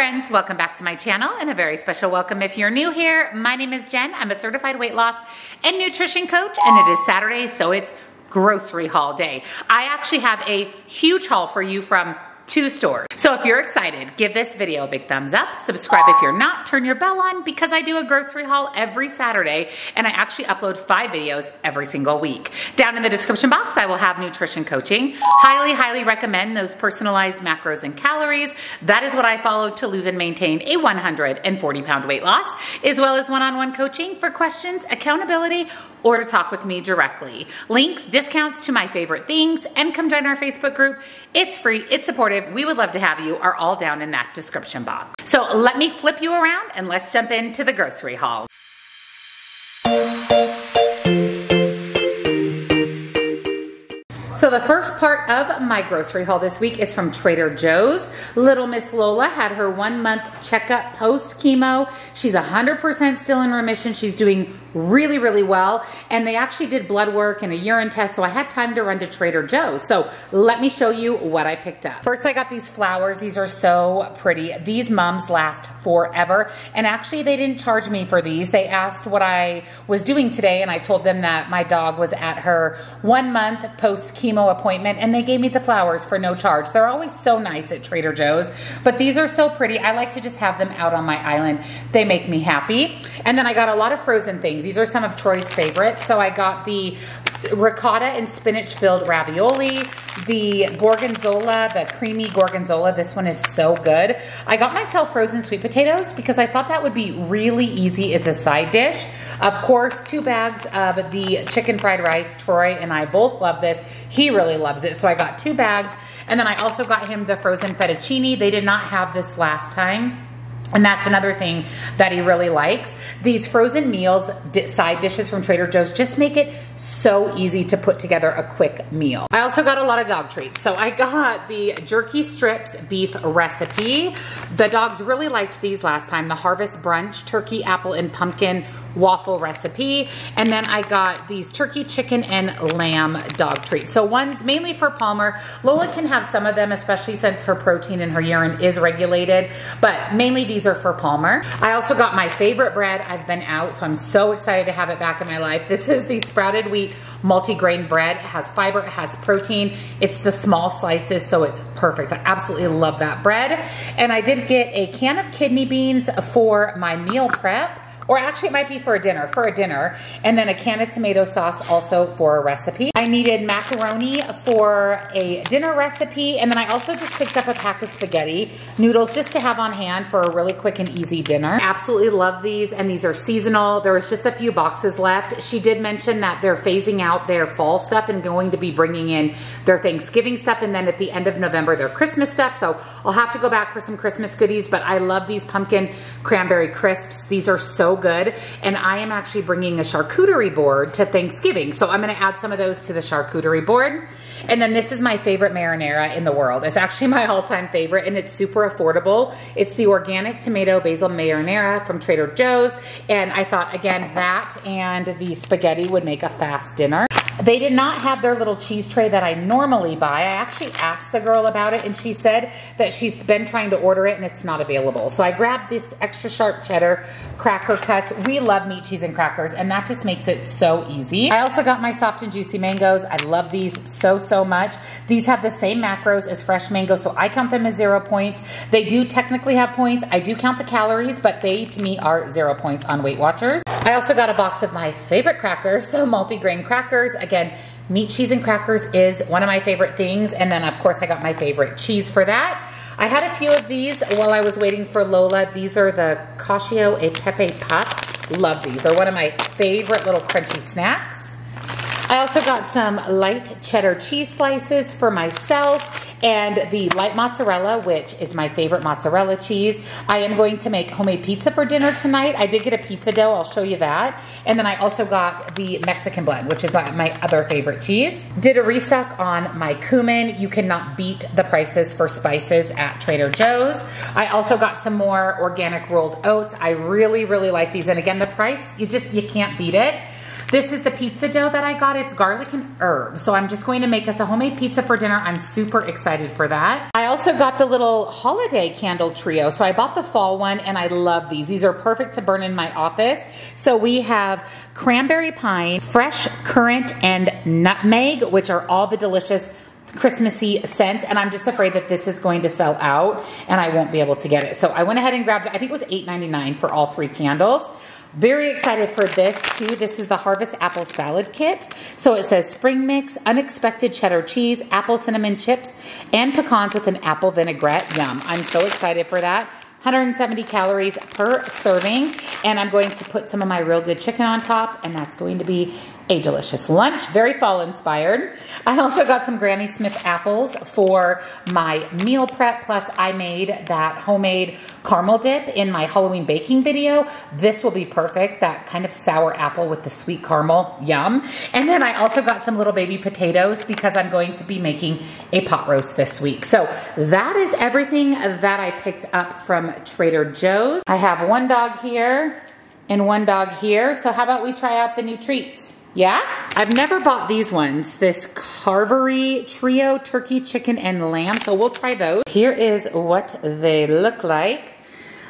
friends, welcome back to my channel and a very special welcome if you're new here. My name is Jenn. I'm a certified weight loss and nutrition coach and it is Saturday, so it's grocery haul day. I actually have a huge haul for you from two stores. So if you're excited, give this video a big thumbs up. Subscribe if you're not, turn your bell on because I do a grocery haul every Saturday and I actually upload five videos every single week. Down in the description box, I will have nutrition coaching. Highly, highly recommend those personalized macros and calories. That is what I follow to lose and maintain a 140 pound weight loss, as well as one-on-one -on -one coaching for questions, accountability, or to talk with me directly. Links, discounts to my favorite things, and come join our Facebook group. It's free, it's supportive, we would love to have you, are all down in that description box. So let me flip you around and let's jump into the grocery haul. So the first part of my grocery haul this week is from Trader Joe's. Little Miss Lola had her one month checkup post chemo. She's 100% still in remission. She's doing really, really well. And they actually did blood work and a urine test, so I had time to run to Trader Joe's. So let me show you what I picked up. First, I got these flowers. These are so pretty. These mums last forever. And actually, they didn't charge me for these. They asked what I was doing today, and I told them that my dog was at her one month post chemo appointment, and they gave me the flowers for no charge. They're always so nice at Trader Joe's, but these are so pretty. I like to just have them out on my island. They make me happy. And then I got a lot of frozen things. These are some of Troy's favorites. So I got the ricotta and spinach filled ravioli, the gorgonzola, the creamy gorgonzola. This one is so good. I got myself frozen sweet potatoes because I thought that would be really easy as a side dish. Of course, two bags of the chicken fried rice. Troy and I both love this. He really loves it. So I got two bags. And then I also got him the frozen fettuccine. They did not have this last time. And that's another thing that he really likes. These frozen meals, side dishes from Trader Joe's, just make it so easy to put together a quick meal. I also got a lot of dog treats. So I got the jerky strips beef recipe. The dogs really liked these last time. The Harvest Brunch turkey, apple, and pumpkin waffle recipe. And then I got these turkey, chicken, and lamb dog treats. So one's mainly for Palmer. Lola can have some of them, especially since her protein in her urine is regulated. But mainly these are for Palmer. I also got my favorite bread. I've been out, so I'm so excited to have it back in my life. This is the sprouted wheat multi-grain bread. It has fiber, it has protein. It's the small slices, so it's perfect. I absolutely love that bread. And I did get a can of kidney beans for my meal prep or actually it might be for a dinner, for a dinner. And then a can of tomato sauce also for a recipe. I needed macaroni for a dinner recipe. And then I also just picked up a pack of spaghetti noodles just to have on hand for a really quick and easy dinner. Absolutely love these and these are seasonal. There was just a few boxes left. She did mention that they're phasing out their fall stuff and going to be bringing in their Thanksgiving stuff and then at the end of November their Christmas stuff. So I'll have to go back for some Christmas goodies, but I love these pumpkin cranberry crisps. These are so good. And I am actually bringing a charcuterie board to Thanksgiving. So I'm gonna add some of those to the charcuterie board. And then this is my favorite marinara in the world. It's actually my all-time favorite and it's super affordable. It's the organic tomato basil marinara from Trader Joe's. And I thought, again, that and the spaghetti would make a fast dinner. They did not have their little cheese tray that I normally buy. I actually asked the girl about it and she said that she's been trying to order it and it's not available. So I grabbed this extra sharp cheddar cracker cuts. We love meat, cheese, and crackers and that just makes it so easy. I also got my soft and juicy mangoes. I love these so, so much. These have the same macros as fresh mango, so I count them as zero points. They do technically have points. I do count the calories, but they, to me, are zero points on Weight Watchers. I also got a box of my favorite crackers, the multi-grain crackers. Again, meat, cheese, and crackers is one of my favorite things. And then, of course, I got my favorite cheese for that. I had a few of these while I was waiting for Lola. These are the Cacio e Pepe Puffs. Love these. They're one of my favorite little crunchy snacks. I also got some light cheddar cheese slices for myself and the light mozzarella, which is my favorite mozzarella cheese. I am going to make homemade pizza for dinner tonight. I did get a pizza dough. I'll show you that. And then I also got the Mexican blend, which is my other favorite cheese. Did a restock on my cumin. You cannot beat the prices for spices at Trader Joe's. I also got some more organic rolled oats. I really, really like these. And again, the price, you just, you can't beat it. This is the pizza dough that I got. It's garlic and herb. So I'm just going to make us a homemade pizza for dinner. I'm super excited for that. I also got the little holiday candle trio. So I bought the fall one and I love these. These are perfect to burn in my office. So we have cranberry pine, fresh currant, and nutmeg, which are all the delicious Christmassy scent and I'm just afraid that this is going to sell out and I won't be able to get it. So I went ahead and grabbed. I think it was $8.99 for all three candles. Very excited for this too. This is the Harvest Apple Salad Kit. So it says spring mix, unexpected cheddar cheese, apple cinnamon chips, and pecans with an apple vinaigrette. Yum. I'm so excited for that. 170 calories per serving. And I'm going to put some of my real good chicken on top and that's going to be a delicious lunch, very fall inspired. I also got some Granny Smith apples for my meal prep, plus I made that homemade caramel dip in my Halloween baking video. This will be perfect, that kind of sour apple with the sweet caramel, yum. And then I also got some little baby potatoes because I'm going to be making a pot roast this week. So that is everything that I picked up from Trader Joe's. I have one dog here and one dog here. So how about we try out the new treats? Yeah? I've never bought these ones. This Carvery Trio Turkey, Chicken, and Lamb. So we'll try those. Here is what they look like.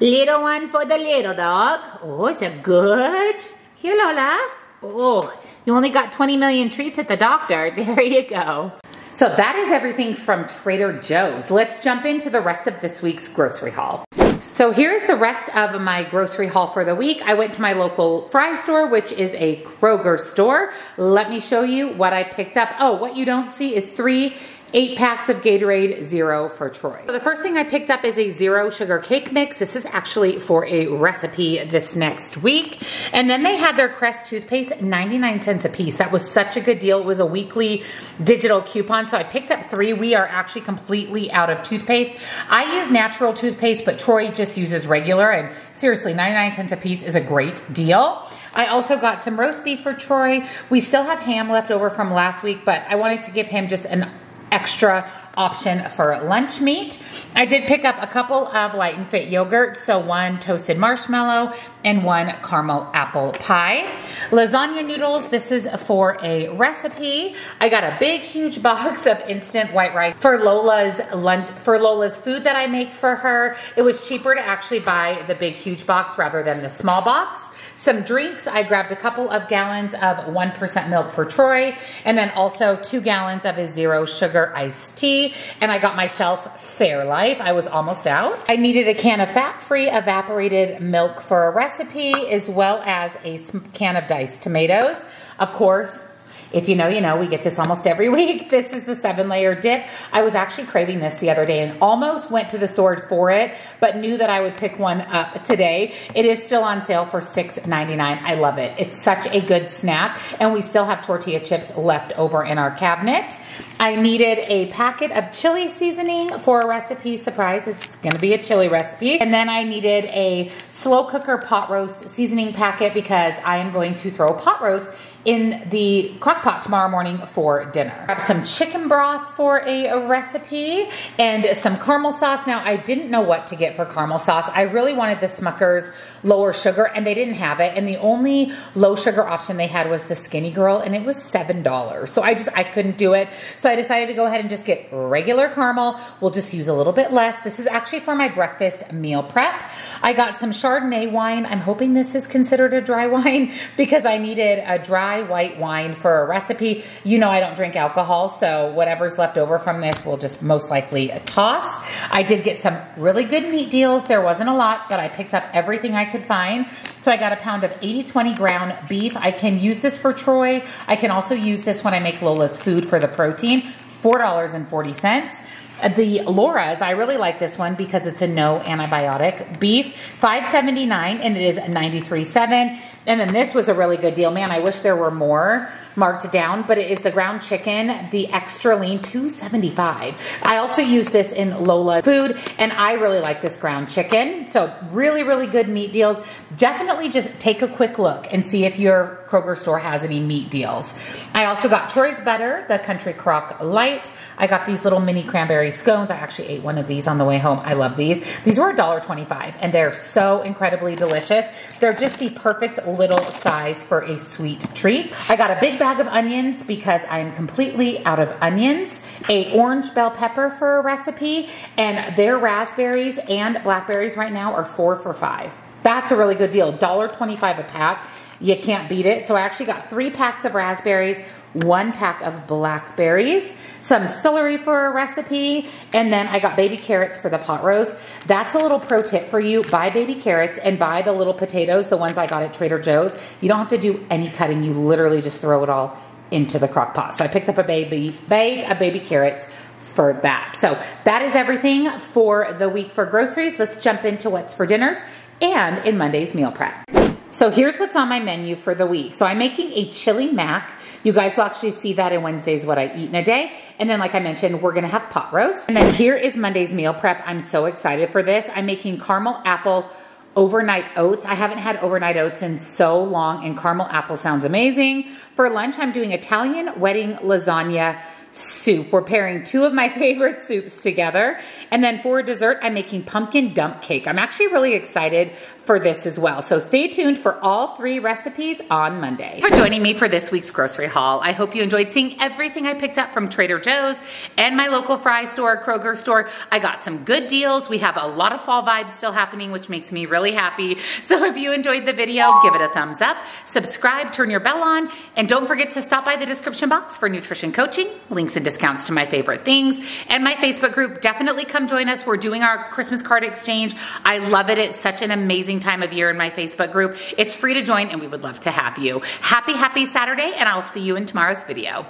Little one for the little dog. Oh, is it good? Here, Lola. Oh, you only got 20 million treats at the doctor. There you go. So that is everything from Trader Joe's. Let's jump into the rest of this week's grocery haul. So here's the rest of my grocery haul for the week. I went to my local Fry store, which is a Kroger store. Let me show you what I picked up. Oh, what you don't see is three eight packs of Gatorade Zero for Troy. So the first thing I picked up is a zero sugar cake mix. This is actually for a recipe this next week. And then they had their Crest toothpaste, 99 cents a piece. That was such a good deal. It was a weekly digital coupon. So I picked up three. We are actually completely out of toothpaste. I use natural toothpaste, but Troy just uses regular. And seriously, 99 cents a piece is a great deal. I also got some roast beef for Troy. We still have ham left over from last week, but I wanted to give him just an extra option for lunch meat. I did pick up a couple of light and fit yogurts, so one toasted marshmallow and one caramel apple pie. Lasagna noodles, this is for a recipe. I got a big huge box of instant white rice for Lola's lunch, for Lola's food that I make for her. It was cheaper to actually buy the big huge box rather than the small box. Some drinks, I grabbed a couple of gallons of 1% milk for Troy, and then also two gallons of a zero sugar iced tea, and I got myself Fairlife. I was almost out. I needed a can of fat-free evaporated milk for a recipe, as well as a can of diced tomatoes. Of course, if you know, you know, we get this almost every week. This is the seven layer dip. I was actually craving this the other day and almost went to the store for it, but knew that I would pick one up today. It is still on sale for $6.99. I love it. It's such a good snack and we still have tortilla chips left over in our cabinet. I needed a packet of chili seasoning for a recipe. Surprise, it's gonna be a chili recipe. And then I needed a slow cooker pot roast seasoning packet because I am going to throw pot roast in the crock pot tomorrow morning for dinner. Grab some chicken broth for a, recipe and some caramel sauce. Now, I didn't know what to get for caramel sauce. I really wanted the Smucker's lower sugar and they didn't have it. And the only low sugar option they had was the Skinny Girl and it was $7. So I just, I couldn't do it. So I decided to go ahead and just get regular caramel. We'll just use a little bit less. This is actually for my breakfast meal prep. I got some Chardonnay wine. I'm hoping this is considered a dry wine because I needed a dry white wine for a recipe. You know I don't drink alcohol, so whatever's left over from this we'll just most likely toss. I did get some really good meat deals. There wasn't a lot, but I picked up everything I could find. So I got a pound of 80-20 ground beef. I can use this for Troy. I can also use this when I make Lola's food for the protein. $4.40. Uh, the Laura's, I really like this one because it's a no antibiotic beef, 579 and it is 93.7. And then this was a really good deal. Man, I wish there were more marked down, but it is the ground chicken, the extra lean, 275. I also use this in Lola food, and I really like this ground chicken. So really, really good meat deals. Definitely just take a quick look and see if your Kroger store has any meat deals. I also got Troy's Butter, the Country Crock Light. I got these little mini cranberry scones. I actually ate one of these on the way home. I love these. These were $1.25 and they're so incredibly delicious. They're just the perfect little size for a sweet treat. I got a big bag of onions because I'm completely out of onions, a orange bell pepper for a recipe, and their raspberries and blackberries right now are four for five. That's a really good deal. $1.25 a pack. You can't beat it. So I actually got three packs of raspberries, one pack of blackberries, some celery for a recipe, and then I got baby carrots for the pot roast. That's a little pro tip for you. Buy baby carrots and buy the little potatoes, the ones I got at Trader Joe's. You don't have to do any cutting. You literally just throw it all into the crock pot. So I picked up a baby bag of baby carrots for that. So that is everything for the week for groceries. Let's jump into what's for dinners and in Monday's meal prep. So here's what's on my menu for the week. So I'm making a chili mac. You guys will actually see that in Wednesdays what I eat in a day. And then like I mentioned, we're gonna have pot roast. And then here is Monday's meal prep. I'm so excited for this. I'm making caramel apple overnight oats. I haven't had overnight oats in so long and caramel apple sounds amazing. For lunch, I'm doing Italian wedding lasagna soup. We're pairing two of my favorite soups together. And then for dessert, I'm making pumpkin dump cake. I'm actually really excited for this as well. So stay tuned for all three recipes on Monday. For joining me for this week's grocery haul. I hope you enjoyed seeing everything I picked up from Trader Joe's and my local fry store, Kroger store. I got some good deals. We have a lot of fall vibes still happening, which makes me really happy. So if you enjoyed the video, give it a thumbs up, subscribe, turn your bell on, and don't forget to stop by the description box for nutrition coaching, links and discounts to my favorite things, and my Facebook group. Definitely come join us. We're doing our Christmas card exchange. I love it. It's such an amazing time of year in my Facebook group. It's free to join and we would love to have you. Happy, happy Saturday and I'll see you in tomorrow's video.